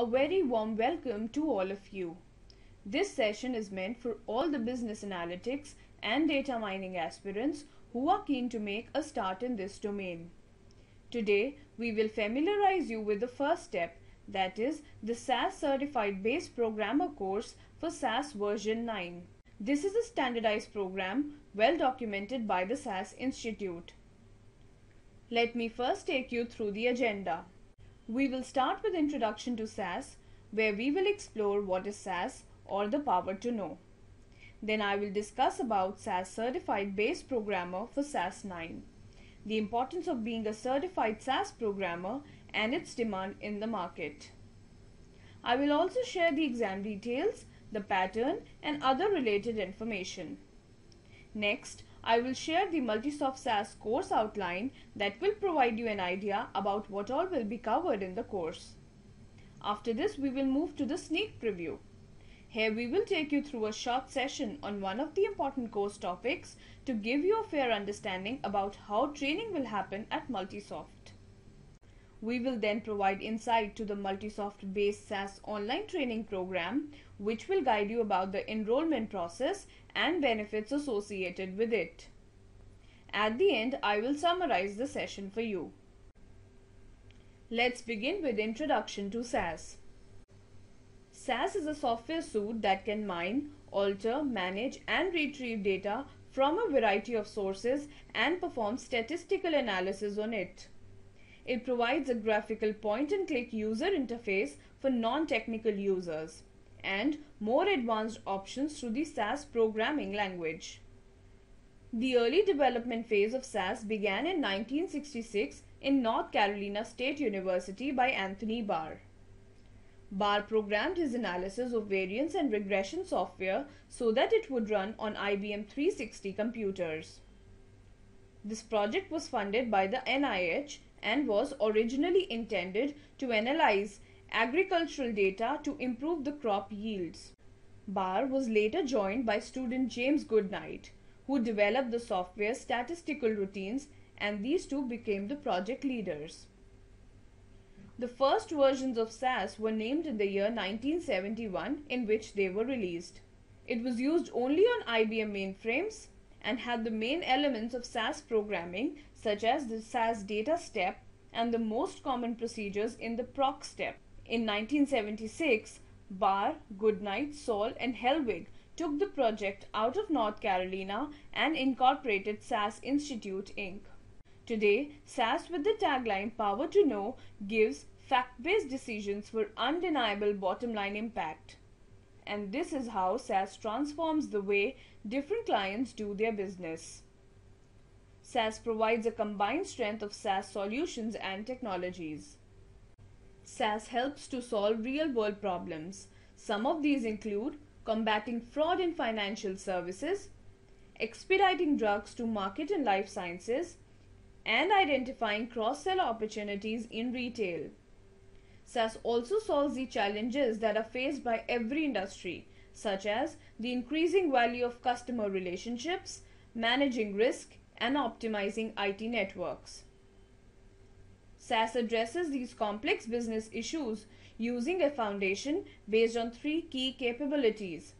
A very warm welcome to all of you. This session is meant for all the business analytics and data mining aspirants who are keen to make a start in this domain. Today, we will familiarize you with the first step that is the SAS Certified Base Programmer course for SAS version 9. This is a standardized program well documented by the SAS Institute. Let me first take you through the agenda. We will start with Introduction to SAS where we will explore what is SAS or the power to know. Then I will discuss about SAS Certified Base Programmer for SAS 9, the importance of being a certified SAS programmer and its demand in the market. I will also share the exam details, the pattern and other related information. Next, I will share the Multisoft SAS course outline that will provide you an idea about what all will be covered in the course. After this, we will move to the sneak preview. Here we will take you through a short session on one of the important course topics to give you a fair understanding about how training will happen at Multisoft. We will then provide insight to the Multisoft Base SAS online training program which will guide you about the enrollment process and benefits associated with it. At the end, I will summarize the session for you. Let's begin with Introduction to SAS. SAS is a software suite that can mine, alter, manage and retrieve data from a variety of sources and perform statistical analysis on it. It provides a graphical point-and-click user interface for non-technical users and more advanced options through the SAS programming language. The early development phase of SAS began in 1966 in North Carolina State University by Anthony Barr. Barr programmed his analysis of variance and regression software so that it would run on IBM 360 computers. This project was funded by the NIH and was originally intended to analyze agricultural data to improve the crop yields. Barr was later joined by student James Goodnight, who developed the software statistical routines and these two became the project leaders. The first versions of SAS were named in the year 1971 in which they were released. It was used only on IBM mainframes and had the main elements of SAS programming such as the SAS data step and the most common procedures in the proc step. In 1976, Barr, Goodnight, Sall and Helwig took the project out of North Carolina and incorporated SAS Institute Inc. Today, SAS with the tagline Power to Know gives fact-based decisions for undeniable bottom-line impact. And this is how SAS transforms the way different clients do their business. SAS provides a combined strength of SAS solutions and technologies. SAS helps to solve real-world problems. Some of these include combating fraud in financial services, expediting drugs to market in life sciences, and identifying cross-sell opportunities in retail. SAS also solves the challenges that are faced by every industry, such as the increasing value of customer relationships, managing risk, and optimizing IT networks. SAS addresses these complex business issues using a foundation based on three key capabilities.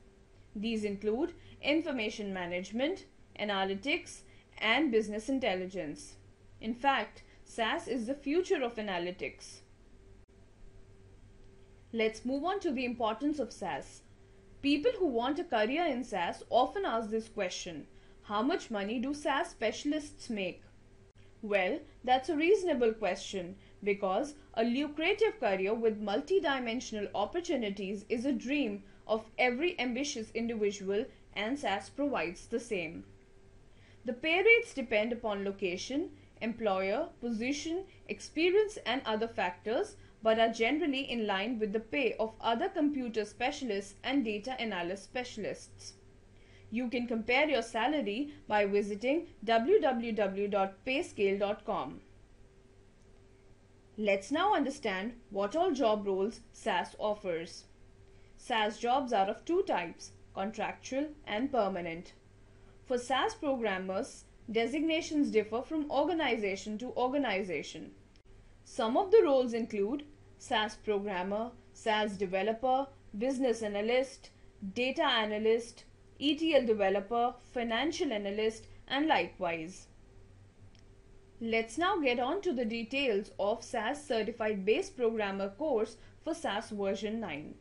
These include information management, analytics, and business intelligence. In fact, SAS is the future of analytics. Let's move on to the importance of SAS. People who want a career in SAS often ask this question, how much money do SAS specialists make? Well, that's a reasonable question because a lucrative career with multi-dimensional opportunities is a dream of every ambitious individual and SAS provides the same. The pay rates depend upon location, employer, position, experience and other factors but are generally in line with the pay of other computer specialists and data analyst specialists. You can compare your salary by visiting www.payscale.com. Let's now understand what all job roles SAS offers. SAS jobs are of two types, contractual and permanent. For SAS programmers, designations differ from organization to organization. Some of the roles include SAS programmer, SAS developer, business analyst, data analyst, ETL developer, financial analyst, and likewise. Let's now get on to the details of SAS Certified Base Programmer course for SAS version 9.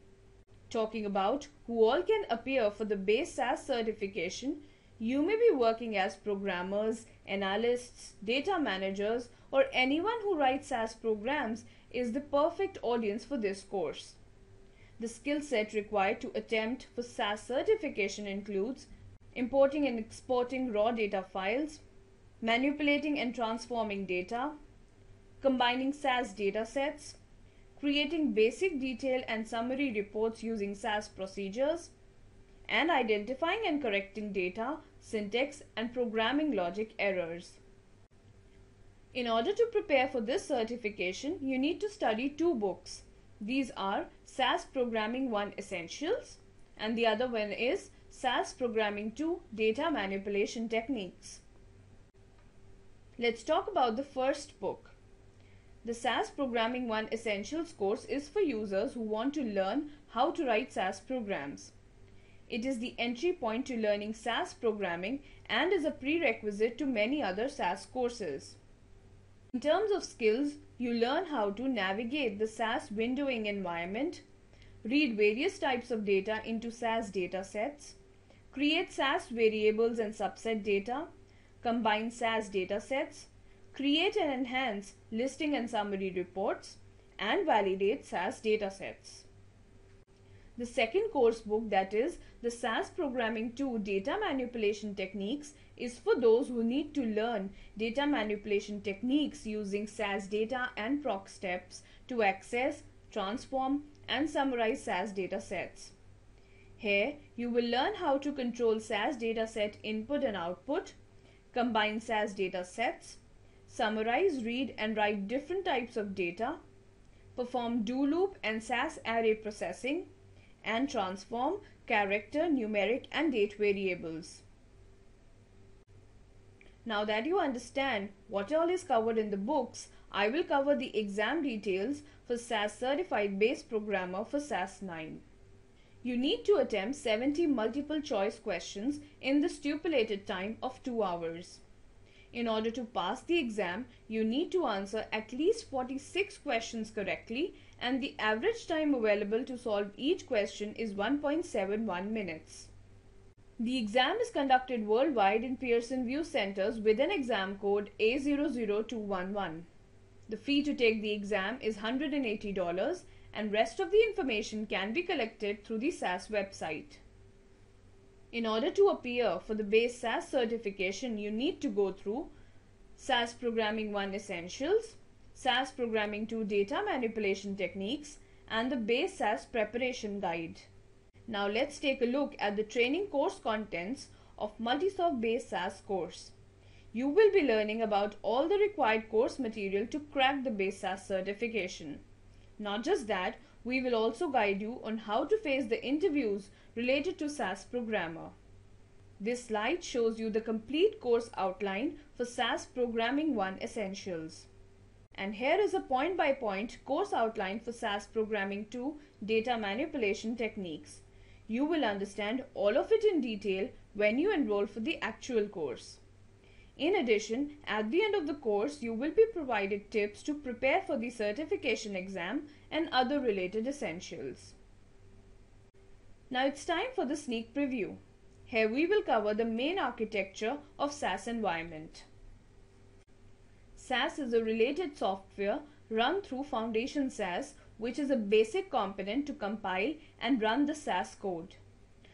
Talking about who all can appear for the base SAS certification, you may be working as programmers, analysts, data managers, or anyone who writes SAS programs is the perfect audience for this course. The skill set required to attempt for SAS certification includes importing and exporting raw data files, manipulating and transforming data, combining SAS datasets, creating basic detail and summary reports using SAS procedures, and identifying and correcting data, syntax, and programming logic errors. In order to prepare for this certification, you need to study two books. These are SAS Programming 1 Essentials and the other one is SAS Programming 2 Data Manipulation Techniques. Let's talk about the first book. The SAS Programming 1 Essentials course is for users who want to learn how to write SAS programs. It is the entry point to learning SAS programming and is a prerequisite to many other SAS courses. In terms of skills, you learn how to navigate the SAS windowing environment, read various types of data into SAS datasets, create SAS variables and subset data, combine SAS datasets, create and enhance listing and summary reports, and validate SAS datasets. The second course book that is the SAS Programming 2 Data Manipulation Techniques is for those who need to learn data manipulation techniques using SAS data and proc steps to access, transform and summarize SAS data sets. Here, you will learn how to control SAS dataset input and output, combine SAS data sets, summarize, read and write different types of data, perform do loop and SAS array processing, and transform character, numeric and date variables. Now that you understand what all is covered in the books, I will cover the exam details for SAS Certified Base Programmer for SAS 9. You need to attempt 70 multiple choice questions in the stipulated time of 2 hours. In order to pass the exam, you need to answer at least 46 questions correctly and the average time available to solve each question is 1.71 minutes. The exam is conducted worldwide in Pearson VUE centers with an exam code A00211. The fee to take the exam is $180 and rest of the information can be collected through the SAS website. In order to appear for the base SAS certification, you need to go through SAS Programming 1 Essentials, SAS Programming 2 Data Manipulation Techniques, and the Base SAS Preparation Guide. Now let's take a look at the training course contents of Multisoft Base SAS course. You will be learning about all the required course material to crack the Base SAS certification. Not just that, we will also guide you on how to face the interviews related to SAS Programmer. This slide shows you the complete course outline for SAS Programming 1 Essentials. And here is a point-by-point -point course outline for SAS Programming 2 Data Manipulation Techniques. You will understand all of it in detail when you enroll for the actual course. In addition, at the end of the course, you will be provided tips to prepare for the certification exam and other related essentials. Now it's time for the sneak preview. Here we will cover the main architecture of SAS environment. SAS is a related software run through Foundation SAS which is a basic component to compile and run the SAS code.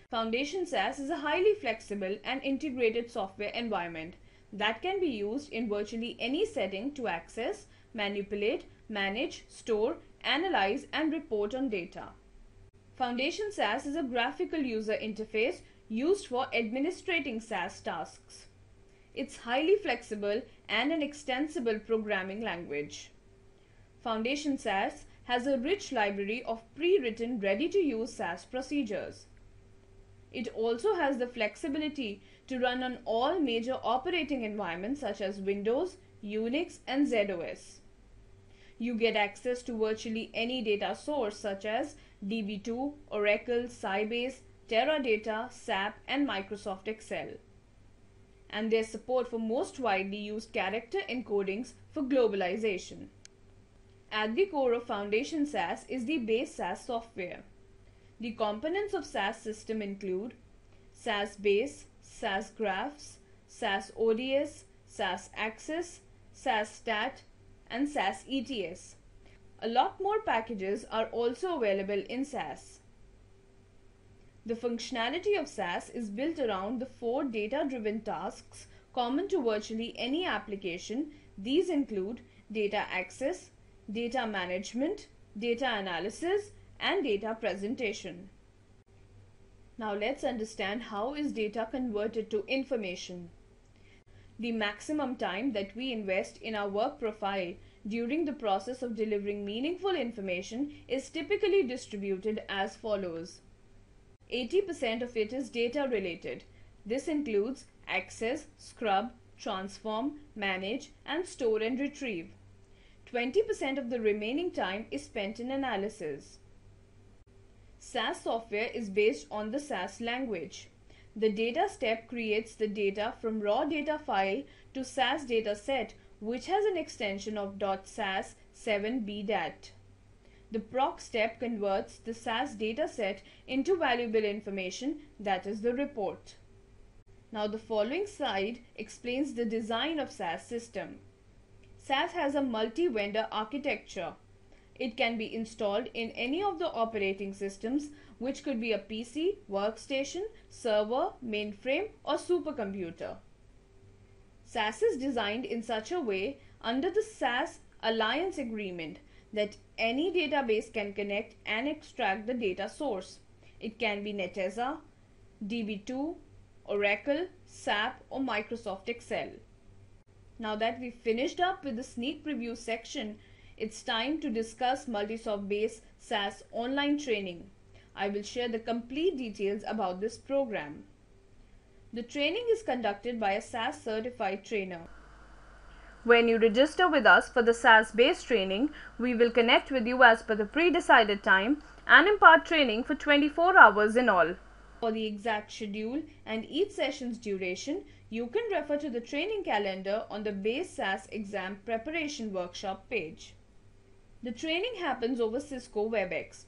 Foundation SAS is a highly flexible and integrated software environment that can be used in virtually any setting to access, manipulate, manage, store, analyze and report on data. Foundation SAS is a graphical user interface used for administrating SAS tasks. It's highly flexible and an extensible programming language. Foundation SAS has a rich library of pre-written ready-to-use SAS procedures. It also has the flexibility to run on all major operating environments such as Windows, Unix and z/OS. You get access to virtually any data source such as DB2, Oracle, Sybase, Teradata, SAP, and Microsoft Excel. And there's support for most widely used character encodings for globalization. At the core of Foundation SAS is the base SAS software. The components of SAS system include SAS Base, SAS Graphs, SAS ODS, SAS Access, SAS Stat, and SAS ETS. A lot more packages are also available in SAS. The functionality of SAS is built around the four data-driven tasks common to virtually any application. These include data access, data management, data analysis, and data presentation. Now let's understand how is data converted to information. The maximum time that we invest in our work profile during the process of delivering meaningful information is typically distributed as follows. 80% of it is data related. This includes access, scrub, transform, manage, and store and retrieve. 20% of the remaining time is spent in analysis. SAS software is based on the SAS language. The data step creates the data from raw data file to SAS data set which has an extension of .SAS 7bdat. The proc step converts the SAS dataset into valuable information that is the report. Now the following slide explains the design of SAS system. SAS has a multi-vendor architecture. It can be installed in any of the operating systems which could be a PC, workstation, server, mainframe or supercomputer. SAS is designed in such a way under the SAS Alliance Agreement that any database can connect and extract the data source. It can be Netezza, DB2, Oracle, SAP or Microsoft Excel. Now that we've finished up with the sneak preview section, it's time to discuss Multisoft Base SAS online training. I will share the complete details about this program. The training is conducted by a SAS certified trainer. When you register with us for the SAS Base training, we will connect with you as per the pre-decided time and impart training for 24 hours in all. For the exact schedule and each session's duration, you can refer to the training calendar on the Base SAS exam preparation workshop page. The training happens over Cisco WebEx.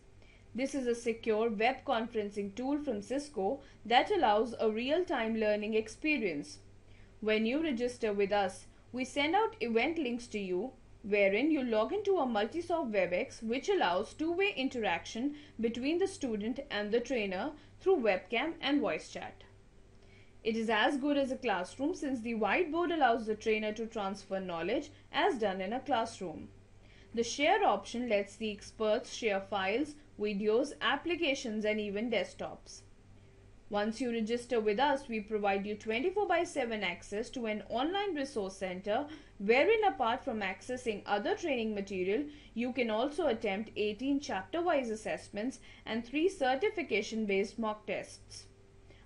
This is a secure web conferencing tool from Cisco that allows a real-time learning experience. When you register with us, we send out event links to you wherein you log into a Multisoft WebEx which allows two-way interaction between the student and the trainer through webcam and voice chat. It is as good as a classroom since the whiteboard allows the trainer to transfer knowledge as done in a classroom. The share option lets the experts share files, videos, applications and even desktops. Once you register with us, we provide you 24 by 7 access to an online resource center wherein apart from accessing other training material, you can also attempt 18 chapter-wise assessments and 3 certification-based mock tests.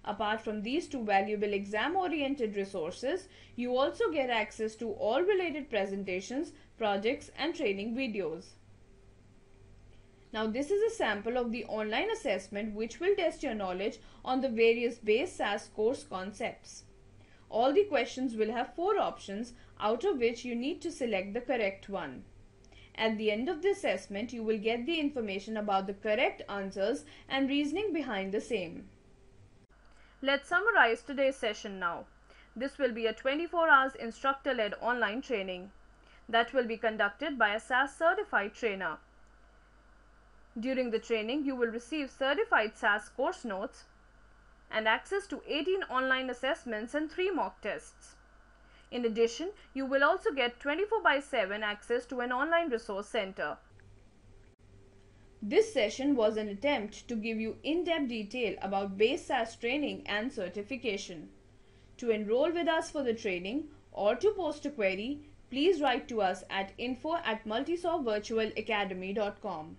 Apart from these two valuable exam-oriented resources, you also get access to all related presentations, projects and training videos. Now this is a sample of the online assessment which will test your knowledge on the various base SAS course concepts. All the questions will have four options out of which you need to select the correct one. At the end of the assessment, you will get the information about the correct answers and reasoning behind the same. Let's summarize today's session now. This will be a 24 hours instructor-led online training that will be conducted by a SAS certified trainer. During the training, you will receive certified SAS course notes and access to 18 online assessments and 3 mock tests. In addition, you will also get 24 by 7 access to an online resource center. This session was an attempt to give you in-depth detail about base SAS training and certification. To enroll with us for the training or to post a query, please write to us at info at multisoftvirtualacademy.com.